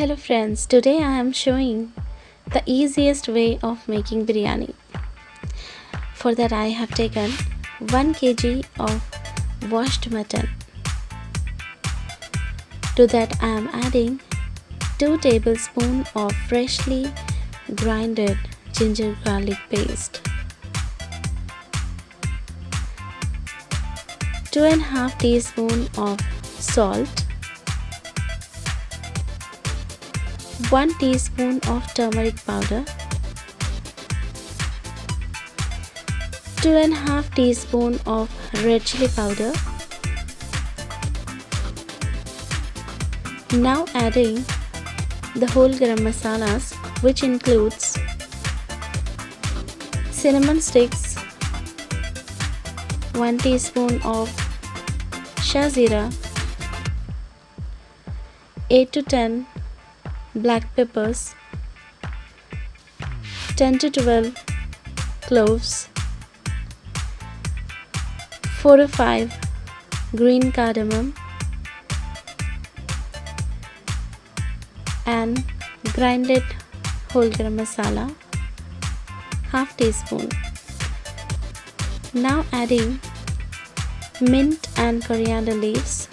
Hello friends, today I am showing the easiest way of making biryani. For that I have taken 1 kg of washed mutton. To that I am adding 2 tablespoons of freshly grinded ginger garlic paste. 2 and half teaspoon of salt 1 teaspoon of turmeric powder 2 and half teaspoon of red chili powder. Now adding the whole garam masalas which includes cinnamon sticks 1 teaspoon of shazira 8 to 10 black peppers 10 to 12 cloves 4 to 5 green cardamom and grinded whole garam masala half teaspoon. Now adding mint and coriander leaves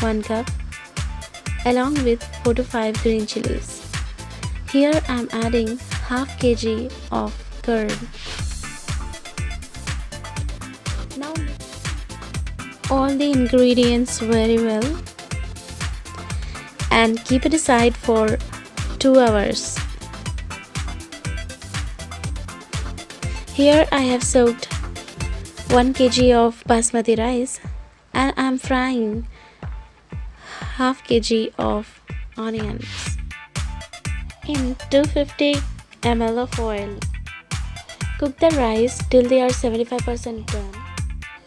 1 cup along with 4 to 5 green chilies. Here I am adding half kg of curd. Now all the ingredients very well and keep it aside for 2 hours. Here I have soaked 1 kg of basmati rice and I am frying half kg of onions in 250 ml of oil. Cook the rice till they are 75% done.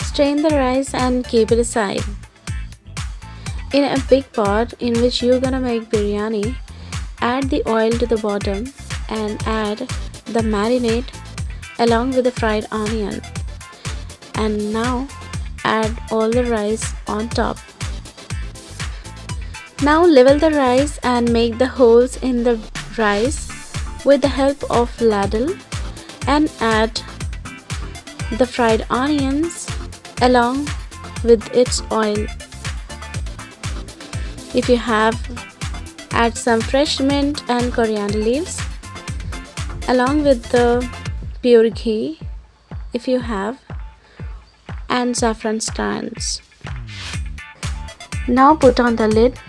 Strain the rice and keep it aside. In a big pot in which you're gonna make biryani, add the oil to the bottom and add the marinade along with the fried onion. And now add all the rice on top. Now level the rice and make the holes in the rice with the help of ladle and add the fried onions along with its oil. If you have, add some fresh mint and coriander leaves along with the pure ghee if you have and saffron strands. Now put on the lid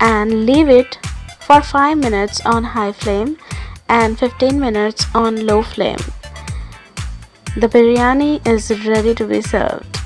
and leave it for 5 minutes on high flame and 15 minutes on low flame. The biryani is ready to be served.